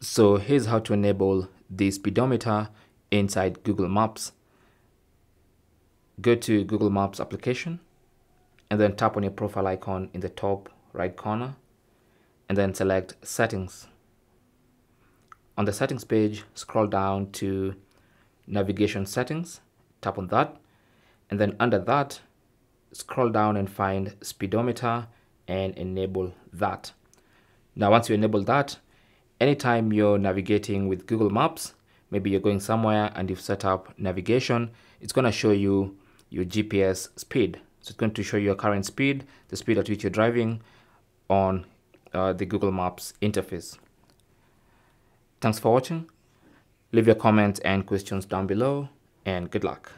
So here's how to enable the speedometer inside Google Maps. Go to Google Maps application and then tap on your profile icon in the top right corner and then select settings. On the settings page, scroll down to navigation settings, tap on that and then under that, scroll down and find speedometer and enable that. Now once you enable that, anytime you're navigating with Google Maps, maybe you're going somewhere and you've set up navigation, it's going to show you your GPS speed. So it's going to show you your current speed, the speed at which you're driving on uh, the Google Maps interface. Thanks for watching. Leave your comments and questions down below and good luck.